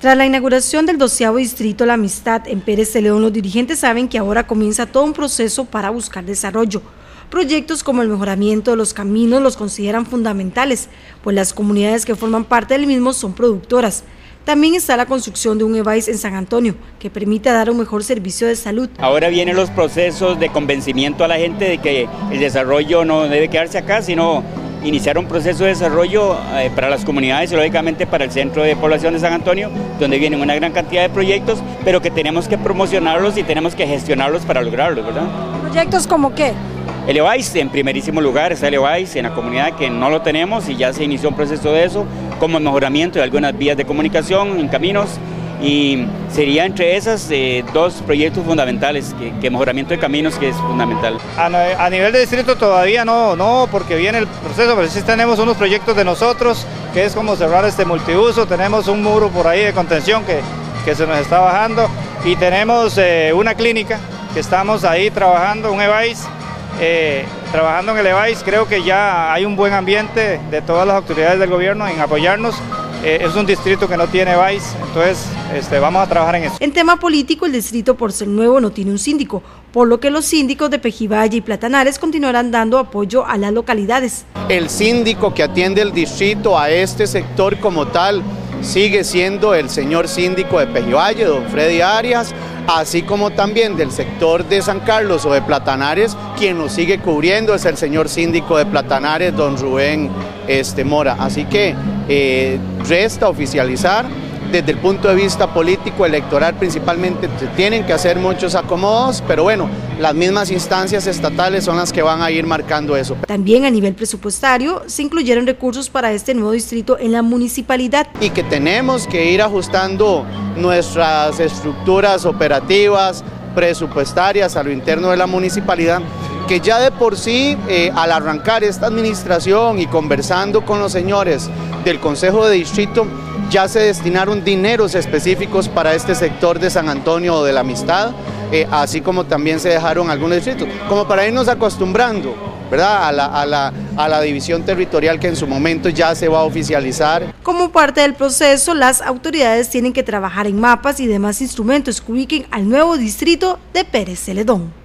Tras la inauguración del doceavo distrito La Amistad en Pérez de León, los dirigentes saben que ahora comienza todo un proceso para buscar desarrollo. Proyectos como el mejoramiento de los caminos los consideran fundamentales, pues las comunidades que forman parte del mismo son productoras. También está la construcción de un EVAIS en San Antonio, que permite dar un mejor servicio de salud. Ahora vienen los procesos de convencimiento a la gente de que el desarrollo no debe quedarse acá, sino iniciar un proceso de desarrollo eh, para las comunidades y lógicamente para el centro de población de San Antonio, donde vienen una gran cantidad de proyectos, pero que tenemos que promocionarlos y tenemos que gestionarlos para lograrlos, ¿verdad? ¿Proyectos como qué? El EVAIS, en primerísimo lugar, está el EVAIS en la comunidad que no lo tenemos y ya se inició un proceso de eso, como mejoramiento de algunas vías de comunicación en caminos, y sería entre esas eh, dos proyectos fundamentales, que, mejoramiento de caminos que es fundamental. A, nivel de distrito todavía no, no, porque viene el proceso, pero sí tenemos unos proyectos de nosotros, que es como cerrar este multiuso, tenemos un muro por ahí de contención que, que se nos está bajando. Y tenemos eh, una clínica que estamos ahí trabajando, un EVAIS, eh, trabajando en el EVAIS, creo que ya hay un buen ambiente de todas las autoridades del gobierno en apoyarnos eh, es un distrito que no tiene VAIS, entonces este, vamos a trabajar en eso. En tema político, el distrito por ser nuevo no tiene un síndico, por lo que los síndicos de Pejivalle y Platanares continuarán dando apoyo a las localidades. El síndico que atiende el distrito a este sector como tal sigue siendo el señor síndico de Pejivalle, don Freddy Arias, así como también del sector de San Carlos o de Platanares, quien nos sigue cubriendo es el señor síndico de Platanares, don Rubén este, Mora. Así que eh, resta oficializar desde el punto de vista político, electoral principalmente, se tienen que hacer muchos acomodos, pero bueno, las mismas instancias estatales son las que van a ir marcando eso. También a nivel presupuestario se incluyeron recursos para este nuevo distrito en la municipalidad. Y que tenemos que ir ajustando nuestras estructuras operativas, presupuestarias a lo interno de la municipalidad que ya de por sí, eh, al arrancar esta administración y conversando con los señores del Consejo de Distrito, ya se destinaron dineros específicos para este sector de San Antonio o de la Amistad, eh, así como también se dejaron algunos distritos, como para irnos acostumbrando ¿verdad? A la, a, la, a la división territorial que en su momento ya se va a oficializar. Como parte del proceso, las autoridades tienen que trabajar en mapas y demás instrumentos que ubiquen al nuevo distrito de Pérez Celedón.